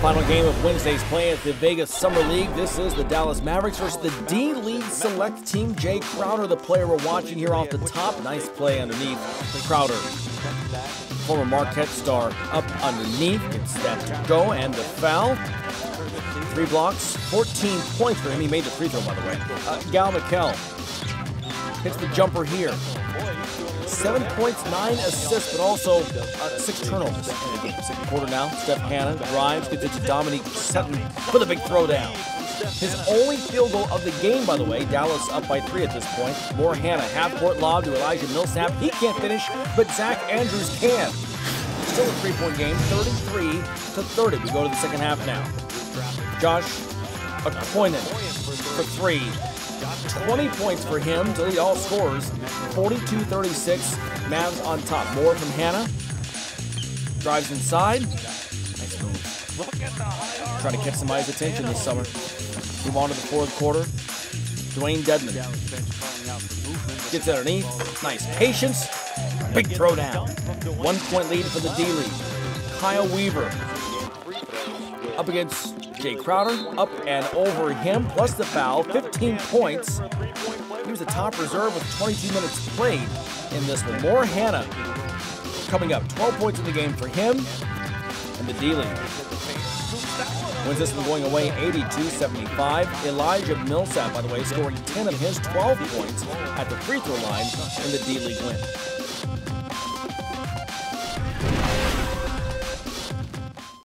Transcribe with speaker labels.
Speaker 1: Final game of Wednesday's play at the Vegas Summer League. This is the Dallas Mavericks versus the D League select team. Jae Crowder, the player we're watching here off the top. Nice play underneath. Crowder, former Marquette star, up underneath. Gets that to go and the foul. Three blocks, 14 points for him. He made the free throw, by the way. Uh, Gal Mekel hits the jumper here. Seven points, nine assists, but also uh, six turnovers. Second quarter now. Steph Hannah drives, gets it to Dominique Sutton for the big throwdown. His only field goal of the game, by the way. Dallas up by three at this point. More Hannah, half-court lob to Elijah Millsap. He can't finish, but Zach Andrews can. Still a three-point game, 33 to 30. We go to the second half now. Josh Akognon for three. 20 points for him to lead all scorers. 42-36. Mavs on top. More from Hannah. Drives inside. Nice move. Trying to catch some eyes' attention this summer. Move on to the fourth quarter. Dewayne Dedmon gets underneath. Nice patience. Big throwdown. One point lead for the D League. Kyle Weaver up against Jae Crowder, up and over him, plus the foul, 15 points. He was the top reserve with 22 minutes played in this one. More Hannah coming up, 12 points in the game for him and the D League. Wins this one going away 82-75. Elijah Millsap, by the way, scoring 10 of his 12 points at the free throw line in the D League win.